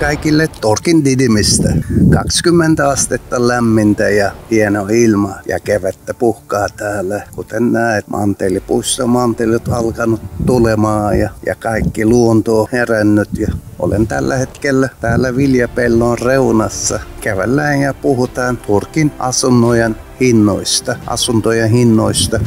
kaikille Torkin Didimistä. 20 astetta lämmintä ja hieno ilma ja kevettä puhkaa täällä. Kuten näet, mantelipuissa mantelit alkanut tulemaan ja, ja kaikki luonto on herännyt ja olen tällä hetkellä täällä viljapellon reunassa. Kävellään ja puhutaan Turkin asunnojen hinnoista, asuntojen hinnoista.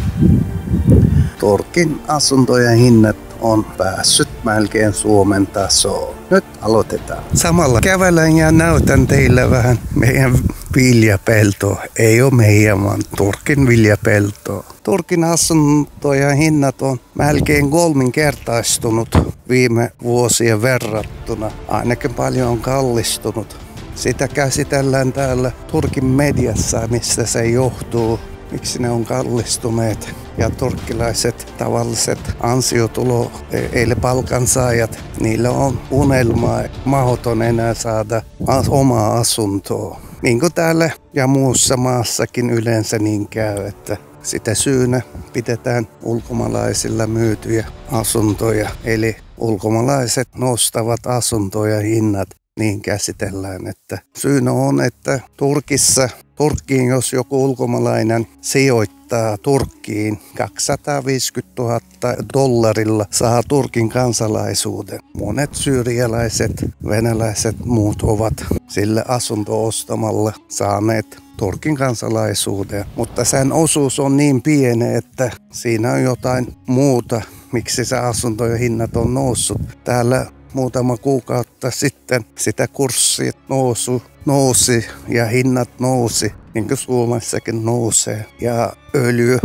Turkin asuntojen hinnat on päässyt melkein Suomen tasoon. Nyt aloitetaan. Samalla kävelen ja näytän teille vähän meidän viljapeltoa. Ei ole meidän, vaan Turkin viljapeltoa. Turkin asuntojen hinnat on melkein kolminkertaistunut viime vuosien verrattuna. Ainakin paljon on kallistunut. Sitä käsitellään täällä Turkin mediassa, mistä se johtuu miksi ne on kallistuneet. Ja turkkilaiset tavalliset ansiotulo, eli palkansaajat, niillä on unelma, mahdoton enää saada omaa asuntoa. Niin kuin täällä ja muussa maassakin yleensä niin käy, että sitä syynä pidetään ulkomaalaisilla myytyjä asuntoja. Eli ulkomaalaiset nostavat asuntoja hinnat niin käsitellään, että syynä on, että Turkissa, Turkkiin jos joku ulkomaalainen sijoittaa Turkkiin 250 000 dollarilla saa Turkin kansalaisuuden. Monet syyrialaiset, venäläiset muut ovat sille asunto ostamalla saaneet Turkin kansalaisuuden. Mutta sen osuus on niin pieni, että siinä on jotain muuta, miksi se asuntojen hinnat on noussut. Täällä muutama kuukautta sitten sitä kurssia nousu, nousi ja hinnat nousi, niin kuin Suomessakin nousee. Ja öljy,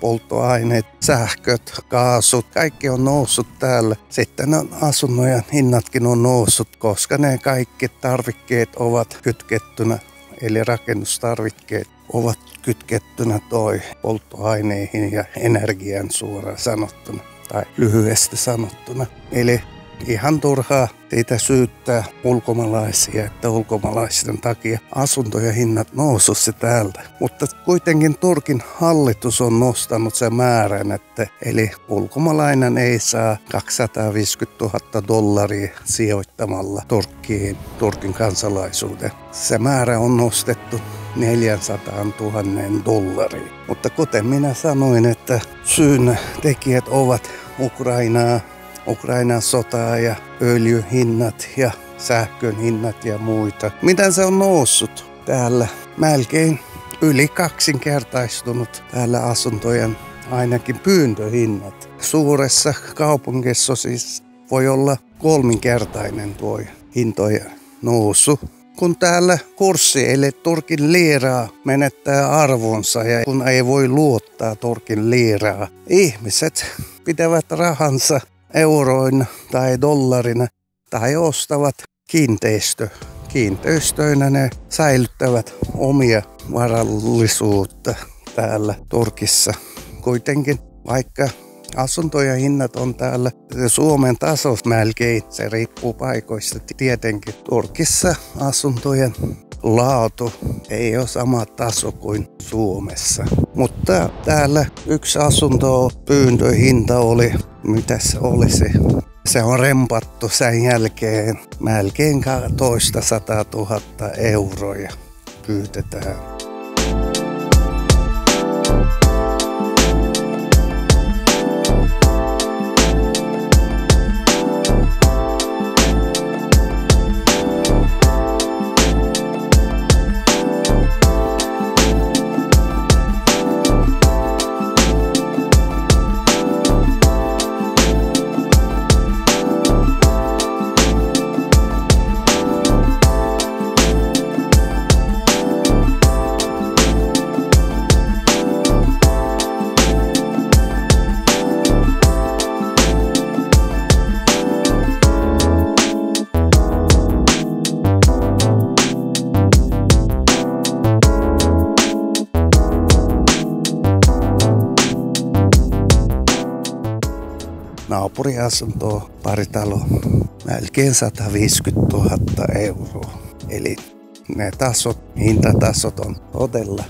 polttoaineet, sähköt, kaasut, kaikki on noussut täällä. Sitten asunnojen hinnatkin on noussut, koska ne kaikki tarvikkeet ovat kytkettynä, eli rakennustarvikkeet ovat kytkettynä toi polttoaineihin ja energian suoraan sanottuna tai lyhyesti sanottuna. Eli ihan turhaa siitä syyttää ulkomaalaisia, että ulkomaalaisten takia asuntojen hinnat se täältä. Mutta kuitenkin Turkin hallitus on nostanut sen määrän, että eli ulkomaalainen ei saa 250 000 dollaria sijoittamalla Turkkiin, Turkin kansalaisuuden. Se määrä on nostettu 400 000 dollariin. Mutta kuten minä sanoin, että syyn tekijät ovat Ukrainaa, Ukrainan sotaa ja öljyhinnat ja sähkön hinnat ja muita. Miten se on noussut täällä? Melkein yli kaksinkertaistunut täällä asuntojen ainakin pyyntöhinnat. Suuressa kaupungissa siis voi olla kolminkertainen tuo hintojen nousu. Kun täällä kurssi eli Turkin liiraa menettää arvonsa ja kun ei voi luottaa Turkin liiraa, ihmiset pitävät rahansa euroina tai dollarina tai ostavat kiinteistö. Kiinteistöinä ne säilyttävät omia varallisuutta täällä Turkissa. Kuitenkin vaikka asuntojen hinnat on täällä Suomen tasossa melkein, se riippuu paikoista tietenkin. Turkissa asuntojen laatu ei ole sama taso kuin Suomessa. Mutta täällä yksi asunto pyyntöhinta oli, mitä se olisi? Se on rempattu sen jälkeen melkein toista sata tuhatta euroja pyytetään. Naapuriasuntoa, pari taloa, melkein 150 000 euroa. Eli ne tasot, hintatasot on todella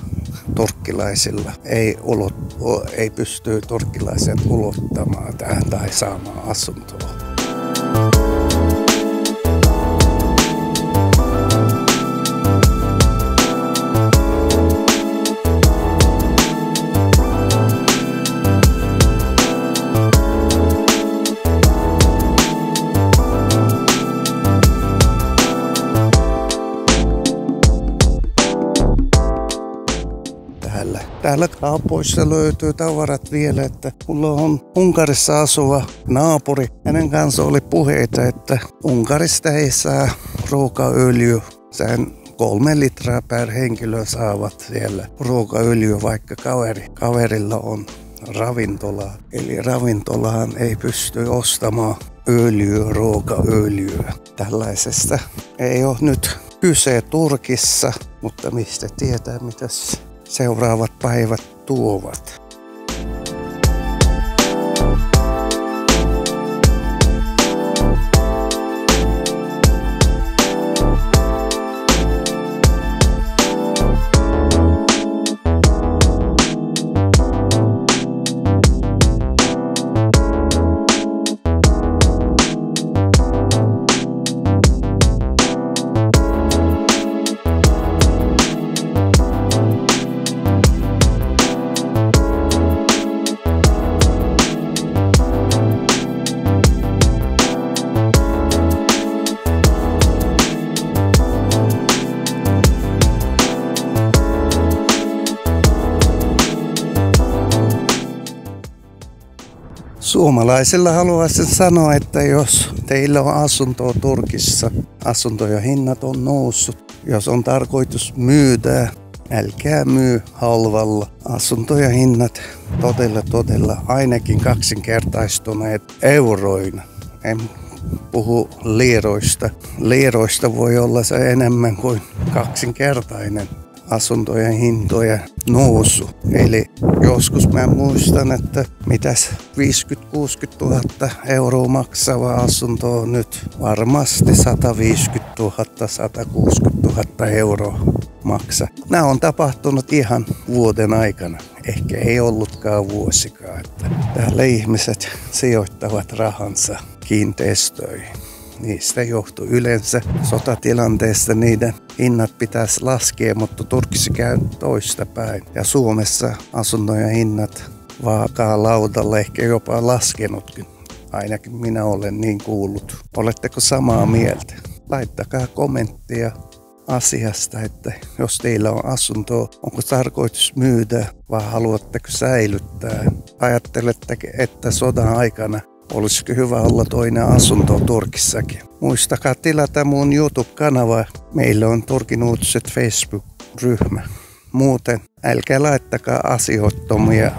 turkkilaisilla. Ei, ulot, ei pysty turkkilaiset ulottamaan tähän tai saamaan asuntoa. Täällä kaupoissa löytyy tavarat vielä, että mulla on Unkarissa asuva naapuri. Hänen kanssa oli puheita, että Unkarista ei saa ruokaöljy. Sen kolme litraa per henkilö saavat siellä ruokaöljyä, vaikka kaveri, kaverilla on ravintola. Eli ravintolaan ei pysty ostamaan öljyä, ruokaöljyä. Tällaisesta ei ole nyt kyse Turkissa, mutta mistä tietää, mitä seuraavat päivät tuovat. Suomalaisilla haluaisin sanoa, että jos teillä on asuntoa Turkissa, asuntoja hinnat on noussut. Jos on tarkoitus myydä, älkää myy halvalla. Asuntoja hinnat todella todella ainakin kaksinkertaistuneet euroina. En puhu liiroista. Liiroista voi olla se enemmän kuin kaksinkertainen asuntojen hintoja nousu. Eli joskus mä muistan, että mitäs 50-60 000 euroa maksava asunto on nyt varmasti 150 000, 160 000 euroa maksa. Nämä on tapahtunut ihan vuoden aikana. Ehkä ei ollutkaan vuosikaan, että täällä ihmiset sijoittavat rahansa kiinteistöihin niistä johtuu yleensä sotatilanteesta niiden hinnat pitäisi laskea, mutta Turkissa käy toista päin. Ja Suomessa asuntojen hinnat vaakaa laudalla ehkä jopa laskenutkin. Ainakin minä olen niin kuullut. Oletteko samaa mieltä? Laittakaa kommenttia asiasta, että jos teillä on asunto, onko tarkoitus myydä vai haluatteko säilyttää? Ajatteletteko, että sodan aikana Olisiko hyvä olla toinen asunto Turkissakin? Muistakaa tilata mun YouTube-kanava. Meillä on Turkin uutiset Facebook-ryhmä. Muuten älkää laittakaa asioittomia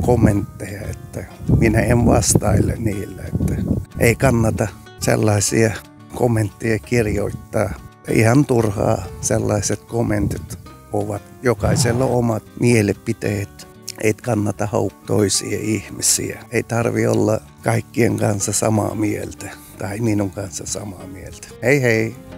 kommentteja, että minä en vastaile niille. Että ei kannata sellaisia kommentteja kirjoittaa. Ihan turhaa sellaiset kommentit ovat. Jokaisella omat mielipiteet ei kannata toisia ihmisiä. Ei tarvi olla kaikkien kanssa samaa mieltä tai minun kanssa samaa mieltä. Hei hei!